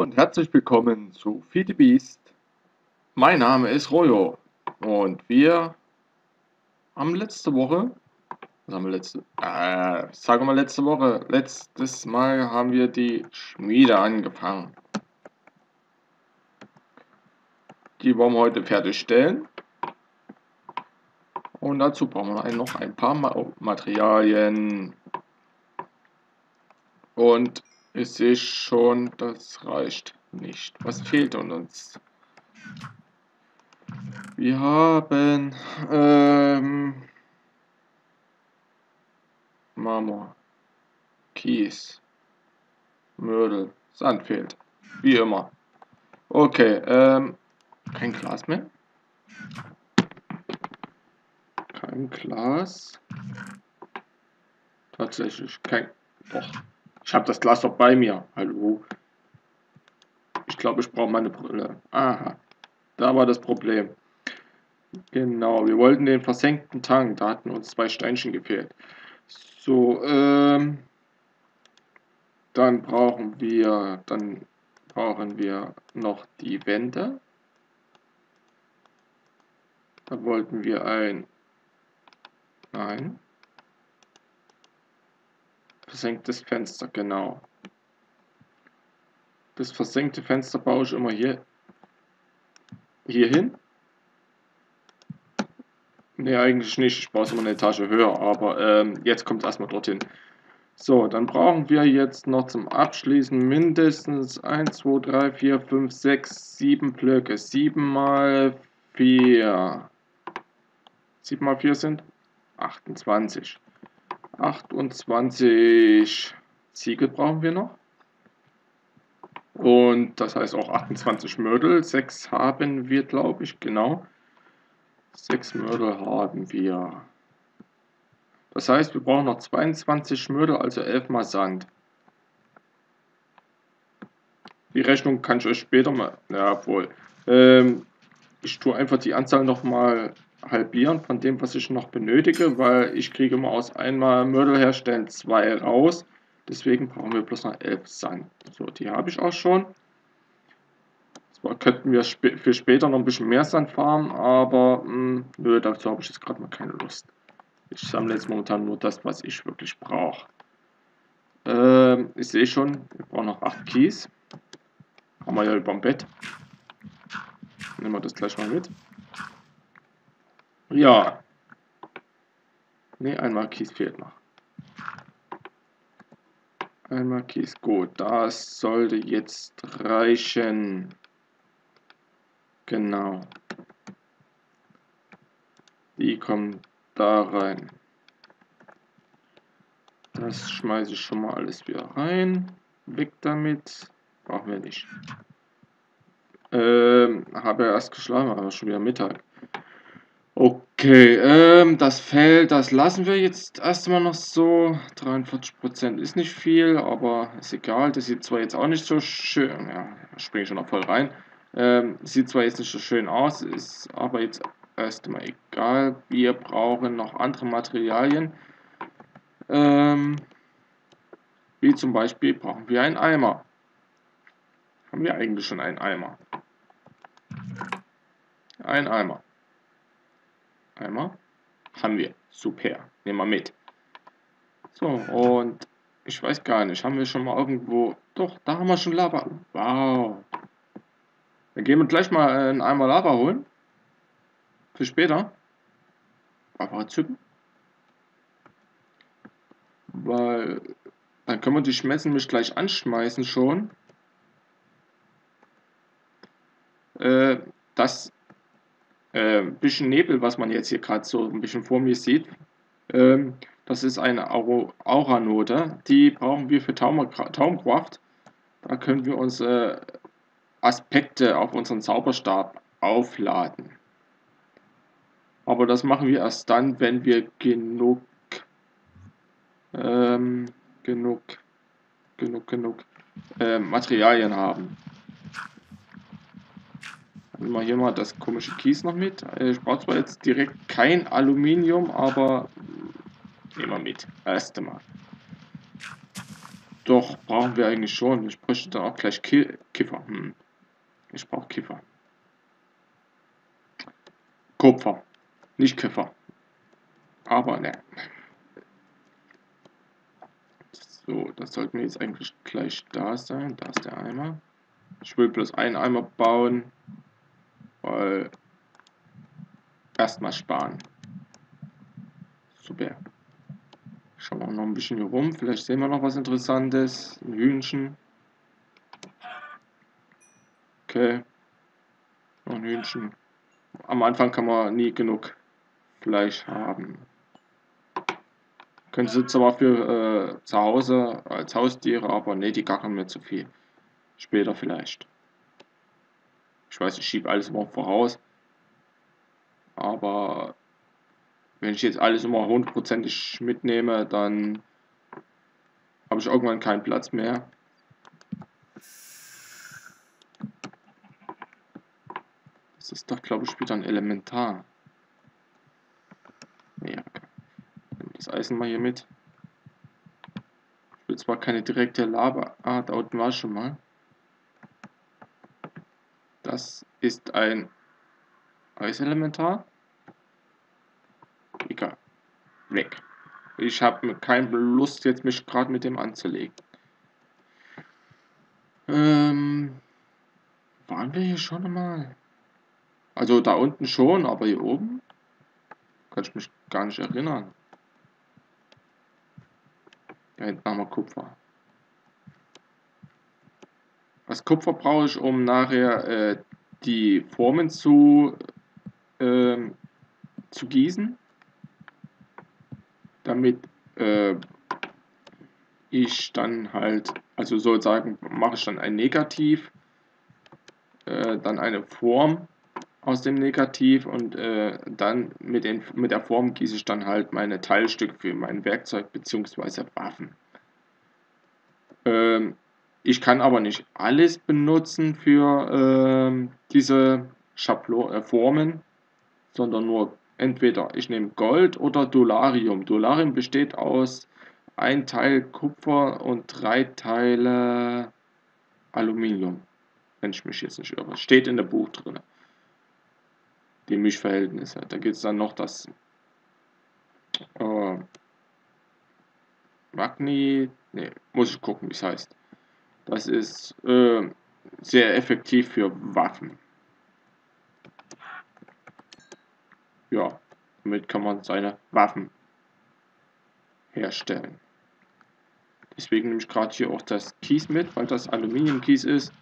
und herzlich willkommen zu Feed the Beast. Mein Name ist Royo und wir haben letzte Woche, was haben wir letzte, äh, sagen wir letzte Woche, letztes Mal haben wir die Schmiede angefangen. Die wollen wir heute fertigstellen. Und dazu brauchen wir noch ein paar Materialien. Und ich sehe schon, das reicht nicht. Was fehlt uns? Wir haben ähm, Marmor, Kies, Mödel, Sand fehlt. Wie immer. Okay, ähm, kein Glas mehr. Kein Glas. Tatsächlich kein. Doch. Ich habe das Glas doch bei mir. Hallo. Ich glaube, ich brauche meine Brille. Aha. Da war das Problem. Genau, wir wollten den versenkten Tank. Da hatten uns zwei Steinchen gefehlt. So, ähm. Dann brauchen wir. Dann brauchen wir noch die Wände. Da wollten wir ein. Nein. Versenktes Fenster, genau. Das versenkte Fenster baue ich immer hier, hier hin. Ne, eigentlich nicht. Ich baue es immer eine Etage höher, aber ähm, jetzt kommt es erstmal dorthin. So, dann brauchen wir jetzt noch zum Abschließen mindestens 1, 2, 3, 4, 5, 6, 7 Blöcke. 7 mal 4. 7 mal 4 sind 28. 28 Ziegel brauchen wir noch. Und das heißt auch 28 Mördel. 6 haben wir, glaube ich, genau. 6 Mördel haben wir. Das heißt, wir brauchen noch 22 Mördel, also 11 mal Sand. Die Rechnung kann ich euch später mal, ja wohl. Ähm, ich tue einfach die Anzahl nochmal halbieren von dem, was ich noch benötige, weil ich kriege immer aus einmal Mörtel herstellen zwei raus. Deswegen brauchen wir bloß noch 11 Sand. So, die habe ich auch schon. Zwar könnten wir sp für später noch ein bisschen mehr Sand farmen, aber mh, hm, nö, dazu habe ich jetzt gerade mal keine Lust. Ich sammle jetzt momentan nur das, was ich wirklich brauche. Ähm, ich sehe schon, wir brauchen noch 8 Kies. Haben wir ja über dem Bett. Nehmen wir das gleich mal mit. Ja. Ne, einmal Kies fehlt noch. Einmal Kies, gut. Das sollte jetzt reichen. Genau. Die kommen da rein. Das schmeiße ich schon mal alles wieder rein. Weg damit. Brauchen wir nicht. Ähm, habe ja erst geschlafen, aber schon wieder Mittag. Okay, ähm, das Feld, das lassen wir jetzt erstmal noch so. 43% ist nicht viel, aber ist egal. Das sieht zwar jetzt auch nicht so schön, ja, springe schon noch voll rein. Ähm, sieht zwar jetzt nicht so schön aus, ist aber jetzt erstmal egal. Wir brauchen noch andere Materialien. Ähm, wie zum Beispiel brauchen wir einen Eimer. Haben wir eigentlich schon einen Eimer? Ein Eimer. Einmal. Haben wir. Super. Nehmen wir mit. So, und ich weiß gar nicht, haben wir schon mal irgendwo... Doch, da haben wir schon Lava. Wow. Dann gehen wir gleich mal einen Eimer Lava holen. Für später. Einfach zücken. Weil dann können wir die Schmessen mich gleich anschmeißen schon. Äh, das äh, bisschen Nebel, was man jetzt hier gerade so ein bisschen vor mir sieht, ähm, das ist eine Aura-Note. Die brauchen wir für Taumkraft. Da können wir uns äh, Aspekte auf unseren Zauberstab aufladen. Aber das machen wir erst dann, wenn wir genug, ähm, genug, genug, genug äh, Materialien haben. Nehmen wir hier mal das komische Kies noch mit. Äh, ich brauche zwar jetzt direkt kein Aluminium, aber nehmen wir mit. Erste Mal. Doch, brauchen wir eigentlich schon. Ich bräuchte dann auch gleich Ki Kiffer. Hm. Ich brauche Kiffer. Kupfer. Nicht Kiffer. Aber ne. So, das sollten wir jetzt eigentlich gleich da sein. Da ist der Eimer. Ich will bloß einen Eimer bauen, weil erstmal sparen. Super. Schauen wir noch ein bisschen hier rum. Vielleicht sehen wir noch was Interessantes. Ein Hühnchen. Okay. Noch ein Hühnchen. Am Anfang kann man nie genug Fleisch haben. Können sie zwar für äh, zu Hause als Haustiere, aber ne, die gackern mir zu viel. Später vielleicht. Ich weiß, ich schiebe alles immer voraus. Aber wenn ich jetzt alles immer hundertprozentig mitnehme, dann habe ich irgendwann keinen Platz mehr. Das ist doch, glaube ich, wieder ein Elementar. Ja, okay. Nimm das Eisen mal hier mit. Ich will zwar keine direkte Lava. Ah, da unten war ich schon mal. Das ist ein Eiselementar. Egal. Weg. Ich habe keine Lust, jetzt mich gerade mit dem anzulegen. Ähm, waren wir hier schon einmal? Also da unten schon, aber hier oben? Kann ich mich gar nicht erinnern. Da hinten haben wir Kupfer. Das Kupfer brauche ich, um nachher äh, die Formen zu, äh, zu gießen. Damit äh, ich dann halt, also sozusagen mache ich dann ein Negativ, äh, dann eine Form aus dem Negativ und äh, dann mit, den, mit der Form gieße ich dann halt meine Teilstücke für mein Werkzeug bzw. Waffen. Ähm, ich kann aber nicht alles benutzen für äh, diese Schablon äh, Formen, sondern nur entweder ich nehme Gold oder Dolarium. Dolarium besteht aus ein Teil Kupfer und drei Teile Aluminium. Wenn ich mich jetzt nicht irre. Steht in der Buch drin. Die Mischverhältnisse. Da gibt es dann noch das äh, Magni. Ne, muss ich gucken, wie es heißt. Das ist äh, sehr effektiv für Waffen. Ja, damit kann man seine Waffen herstellen. Deswegen nehme ich gerade hier auch das Kies mit, weil das Aluminiumkies ist.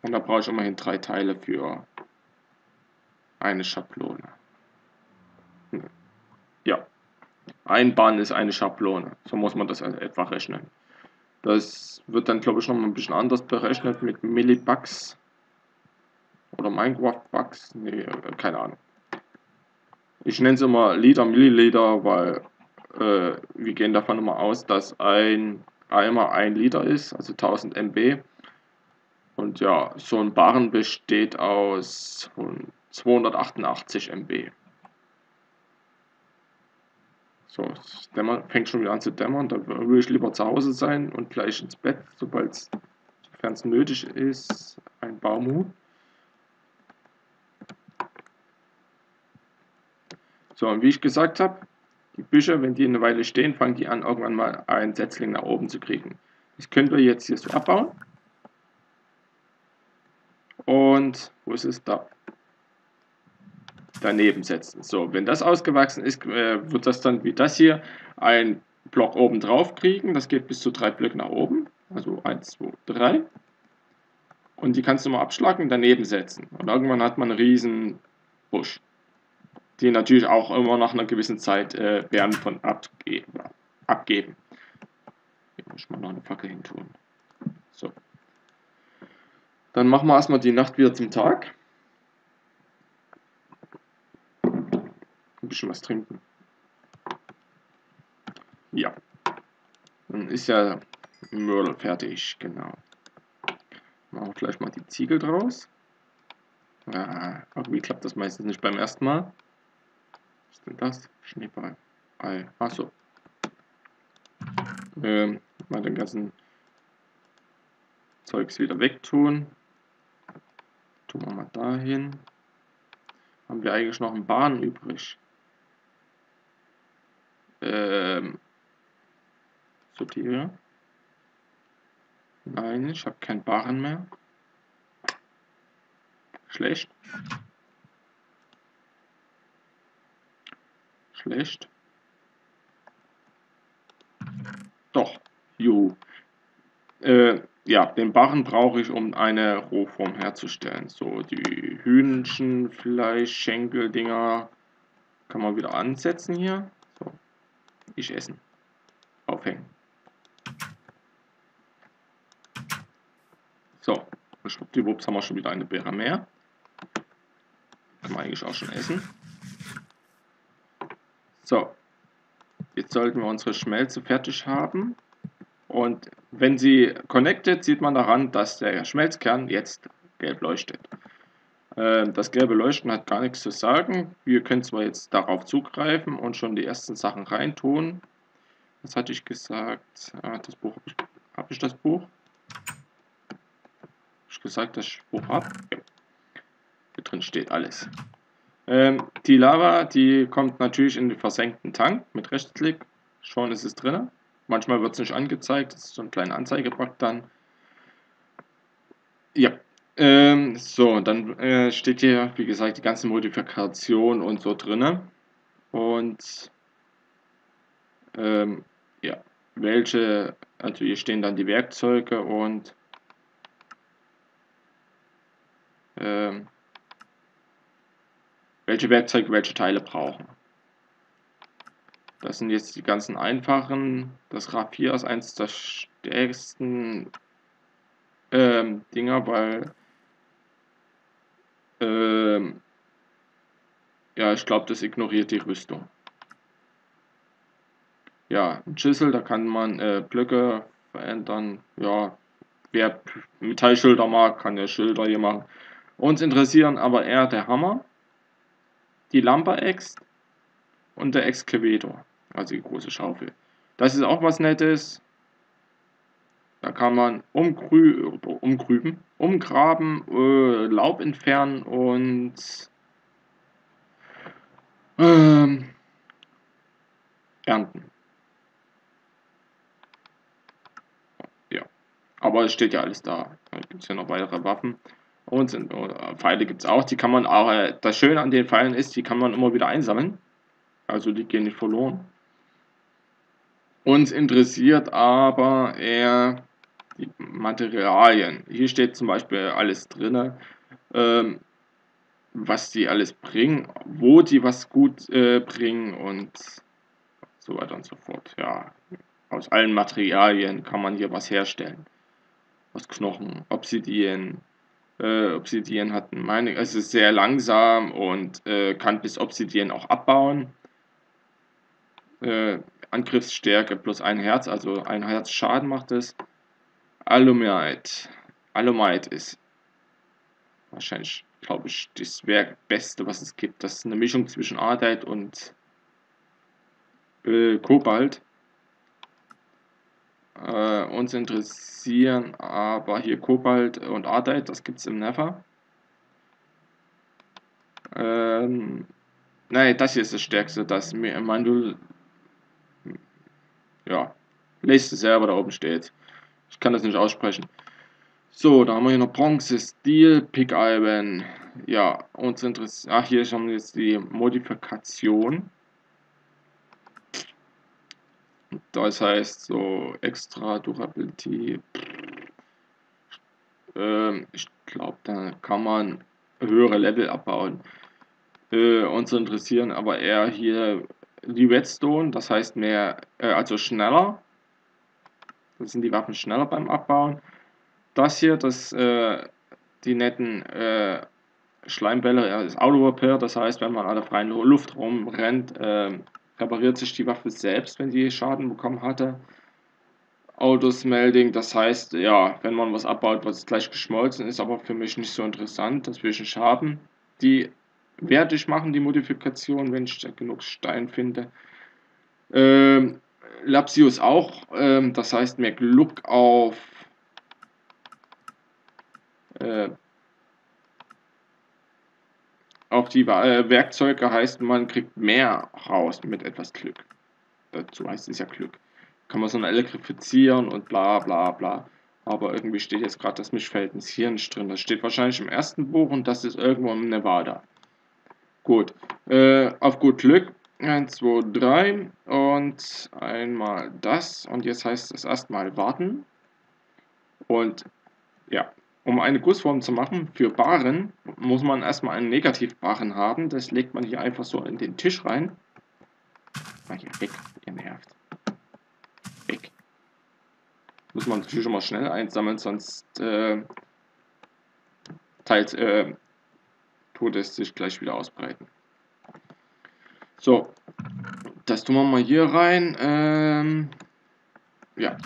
Und da brauche ich immerhin drei Teile für eine Schablone. Hm. Ja, ein Bahn ist eine Schablone. So muss man das etwa rechnen. Das wird dann, glaube ich, noch mal ein bisschen anders berechnet mit Millibucks oder Minecraft-Bucks. Nee, äh, keine Ahnung. Ich nenne es immer Liter, Milliliter, weil äh, wir gehen davon immer aus, dass ein Eimer ein Liter ist, also 1000 MB. Und ja, so ein Barren besteht aus 288 MB. So, es fängt schon wieder an zu dämmern. Da will ich lieber zu Hause sein und gleich ins Bett, sobald es nötig ist, ein Baumhut. So, und wie ich gesagt habe, die Bücher, wenn die eine Weile stehen, fangen die an, irgendwann mal einen Setzling nach oben zu kriegen. Das können wir jetzt hier so abbauen. Und wo ist es da? Daneben setzen. So, wenn das ausgewachsen ist, äh, wird das dann wie das hier ein Block oben drauf kriegen. Das geht bis zu drei Blöcke nach oben. Also 1, 2, 3. Und die kannst du mal abschlagen und daneben setzen. Und irgendwann hat man einen riesen Busch. Die natürlich auch immer nach einer gewissen Zeit äh, Beeren von abgeben. abgeben. Hier muss ich mal noch eine Fackel hin tun. So. Dann machen wir erstmal die Nacht wieder zum Tag. Ein bisschen was trinken. Ja. Dann ist ja Mörl fertig, genau. Machen wir gleich mal die Ziegel draus. Ah, irgendwie klappt das meistens nicht beim ersten Mal. Was ist denn das? Schneeball. Ei. Achso. Ähm, Mal den ganzen Zeugs wieder wegtun. Tun wir mal dahin. Haben wir eigentlich noch einen Bahn übrig? Ähm, sortiere. Nein, ich habe keinen Barren mehr. Schlecht. Schlecht. Doch. Juhu. Äh, ja, den Barren brauche ich, um eine Rohform herzustellen. So, die Hühnchenfleisch, Schenkel, Dinger kann man wieder ansetzen hier. Ich essen. Aufhängen. So, schwuppdiwupps haben wir schon wieder eine Beere mehr. Kann man eigentlich auch schon essen. So, jetzt sollten wir unsere Schmelze fertig haben. Und wenn sie connected, sieht man daran, dass der Schmelzkern jetzt gelb leuchtet. Ähm, das gelbe Leuchten hat gar nichts zu sagen. Wir können zwar jetzt darauf zugreifen und schon die ersten Sachen reintun. Was hatte ich gesagt? Ah, das Buch, habe ich das Buch? Habe ich gesagt, dass ich das Buch habe? Ja. Hier drin steht alles. Ähm, die Lava, die kommt natürlich in den versenkten Tank mit Rechtsklick. Schon ist es drin. Manchmal wird es nicht angezeigt, das ist so ein kleiner Anzeigebug dann. Ja, ähm, so, dann äh, steht hier, wie gesagt, die ganze Modifikation und so drin. Und ähm, ja, welche, also hier stehen dann die Werkzeuge und ähm, welche Werkzeuge welche Teile brauchen. Das sind jetzt die ganzen einfachen. Das RAV4 ist eins der stärksten ähm, Dinger, weil ähm, ja, ich glaube, das ignoriert die Rüstung. Ja, ein Schüssel, da kann man äh, Blöcke verändern. Ja, wer Metallschilder mag, kann ja Schilder hier machen. Uns interessieren aber eher der Hammer, die Lamper-Ex und der Excavator also die große Schaufel. Das ist auch was Nettes. Da kann man umgrü umgrüben, umgraben, äh, Laub entfernen und ähm, ernten. Ja, aber es steht ja alles da. Da gibt es ja noch weitere Waffen. Und sind, äh, Pfeile gibt es auch. Die kann man auch. Äh, das Schöne an den Pfeilen ist, die kann man immer wieder einsammeln. Also die gehen nicht verloren. Uns interessiert aber eher die Materialien. Hier steht zum Beispiel alles drin, ähm, was die alles bringen, wo die was gut äh, bringen und so weiter und so fort. Ja, aus allen Materialien kann man hier was herstellen. Aus Knochen, Obsidian. Äh, Obsidian hat meine, es ist sehr langsam und äh, kann bis Obsidian auch abbauen. Äh, Angriffsstärke plus ein Herz, also ein Herz Schaden macht es. Alumite. Alumite ist wahrscheinlich, glaube ich, das Werk Beste, was es gibt. Das ist eine Mischung zwischen Ardite und äh, Kobalt. Äh, uns interessieren aber hier Kobalt und Ardite, das gibt es im Nether. Ähm, nein, das hier ist das stärkste, das Mandul ja, lest es selber, da oben steht. Ich kann das nicht aussprechen. So, da haben wir hier noch Bronze, Steel, Pick Iron. Ja, uns interessiert. Ach, hier haben wir jetzt die Modifikation. Das heißt so extra Durability. Ähm, ich glaube, da kann man höhere Level abbauen. Äh, uns interessieren aber eher hier die Redstone, das heißt mehr, äh, also schneller. Sind die Waffen schneller beim Abbauen. Das hier, das, äh, die netten äh, Schleimbälle, ja, ist Auto-Repair, das heißt, wenn man an der freien Luft rumrennt, äh, repariert sich die Waffe selbst, wenn die Schaden bekommen hatte. Autosmelding, das heißt, ja, wenn man was abbaut, was gleich geschmolzen ist, aber für mich nicht so interessant, das will ich nicht haben. Die werde ich machen, die Modifikation, wenn ich da genug Stein finde. Ähm, Lapsius auch. Ähm, das heißt mehr Glück auf äh, auf die äh, Werkzeuge heißt, man kriegt mehr raus mit etwas Glück. Dazu heißt es ja Glück. Kann man so elektrifizieren und bla bla bla. Aber irgendwie steht jetzt gerade das Mischverhältnis hier nicht drin. Das steht wahrscheinlich im ersten Buch und das ist irgendwo im Nevada. Gut. Äh, auf gut Glück. 1, 2, 3 und einmal das. Und jetzt heißt es erstmal warten. Und ja, um eine Gussform zu machen für Baren, muss man erstmal einen Negativbaren haben. Das legt man hier einfach so in den Tisch rein. Mal hier weg, ihr nervt. Weg. Muss man natürlich schon mal schnell einsammeln, sonst äh, teilt, äh, tut es sich gleich wieder ausbreiten. So, das tun wir mal hier rein. Ähm, ja,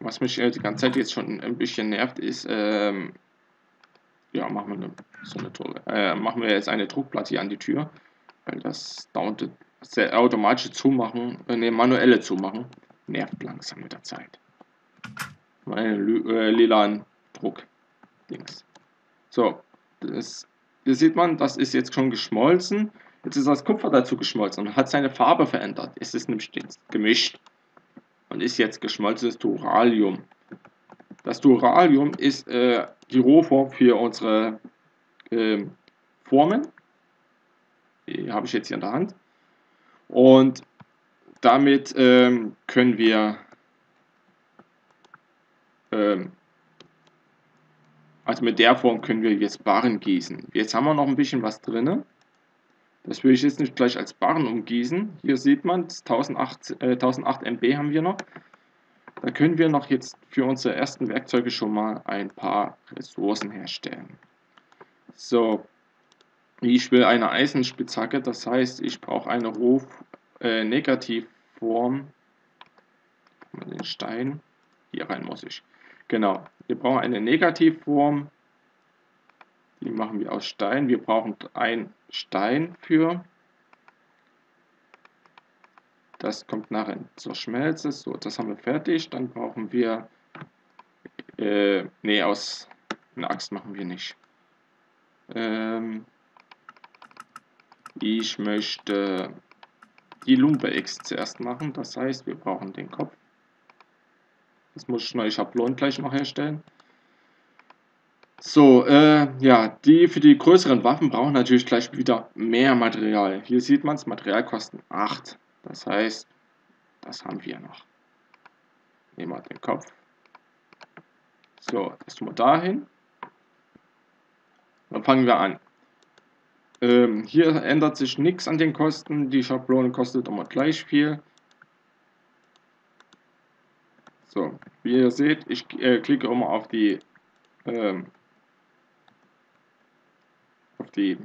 was mich äh, die ganze Zeit jetzt schon ein bisschen nervt, ist, ähm, ja, machen wir eine, so eine tolle, äh, machen wir jetzt eine Druckplatte hier an die Tür, weil das dauert sehr automatische Zumachen, äh, ne, manuelle Zumachen, nervt langsam mit der Zeit. Meine äh, lilan Druck-Dings. So, das, hier sieht man, das ist jetzt schon geschmolzen. Jetzt ist das Kupfer dazu geschmolzen und hat seine Farbe verändert. Es ist nämlich gemischt und ist jetzt geschmolzenes Duralium. Das Duralium ist äh, die Rohform für unsere äh, Formen. Die habe ich jetzt hier in der Hand. Und damit ähm, können wir ähm, also mit der Form können wir jetzt Barren gießen. Jetzt haben wir noch ein bisschen was drin. Das will ich jetzt nicht gleich als Barren umgießen. Hier sieht man, 1008, äh, 1008 MB haben wir noch. Da können wir noch jetzt für unsere ersten Werkzeuge schon mal ein paar Ressourcen herstellen. So, ich will eine Eisenspitzhacke, das heißt, ich brauche eine Roh äh, Negativform. Den Stein. Hier rein muss ich. Genau, wir brauchen eine Negativform die machen wir aus Stein. Wir brauchen ein Stein für. Das kommt nachher zur Schmelze. So, das haben wir fertig. Dann brauchen wir. Äh, ne, aus einer Axt machen wir nicht. Ähm, ich möchte die Lumpe-X zuerst machen. Das heißt, wir brauchen den Kopf. Das muss ich neue Schablonen gleich noch herstellen. So, äh, ja, die für die größeren Waffen brauchen natürlich gleich wieder mehr Material. Hier sieht man es, Materialkosten 8. Das heißt, das haben wir noch. Nehmen wir den Kopf. So, das tun wir dahin. Dann fangen wir an. Ähm, hier ändert sich nichts an den Kosten. Die Schablone kostet immer gleich viel. So, wie ihr seht, ich äh, klicke immer auf die ähm, auf die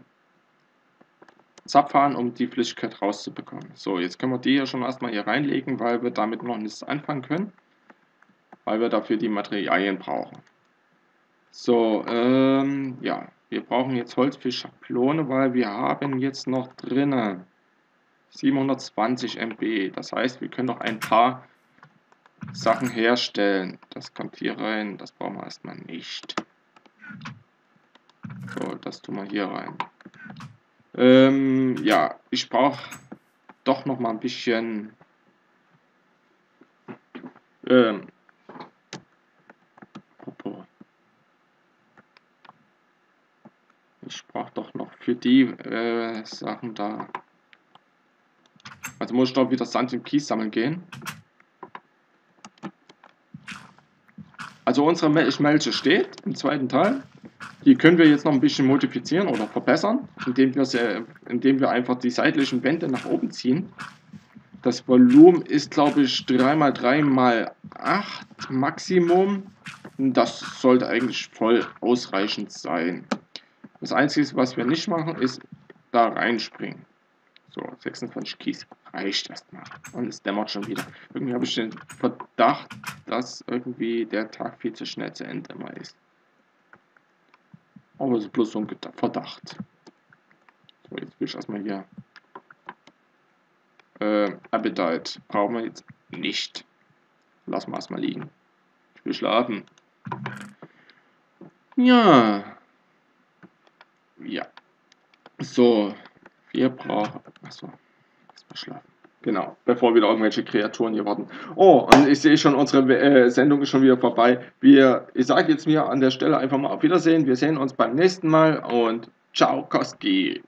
Zapfhahn, um die Flüssigkeit rauszubekommen. So, jetzt können wir die hier schon erstmal hier reinlegen, weil wir damit noch nichts anfangen können, weil wir dafür die Materialien brauchen. So, ähm, ja, wir brauchen jetzt Holz für Schablone, weil wir haben jetzt noch drinnen 720 MB. Das heißt, wir können noch ein paar Sachen herstellen. Das kommt hier rein, das brauchen wir erstmal nicht. So, das tun wir hier rein. Ähm, ja, ich brauche doch noch mal ein bisschen ähm, ich brauche doch noch für die äh, Sachen da. Also muss ich doch wieder Sand und Kies sammeln gehen. Also unsere Schmelze steht im zweiten Teil. Die können wir jetzt noch ein bisschen modifizieren oder verbessern, indem wir, sie, indem wir einfach die seitlichen Wände nach oben ziehen. Das Volumen ist, glaube ich, 3x3 x 8 Maximum. Das sollte eigentlich voll ausreichend sein. Das Einzige, was wir nicht machen, ist da reinspringen. So, 26 Kies reicht erstmal. Und es dämmert schon wieder. Irgendwie habe ich den Verdacht, dass irgendwie der Tag viel zu schnell zu Ende immer ist. Aber es ist bloß so ein Verdacht. So, jetzt will ich erstmal hier. Äh, Appetite. Brauchen wir jetzt nicht. Lass mal erstmal liegen. Ich will schlafen. Ja. Ja. So. Wir brauchen. Achso. Erstmal schlafen. Genau, bevor wieder irgendwelche Kreaturen hier warten. Oh, und ich sehe schon, unsere äh, Sendung ist schon wieder vorbei. Wir, ich sage jetzt mir an der Stelle einfach mal auf Wiedersehen. Wir sehen uns beim nächsten Mal und ciao, Koski.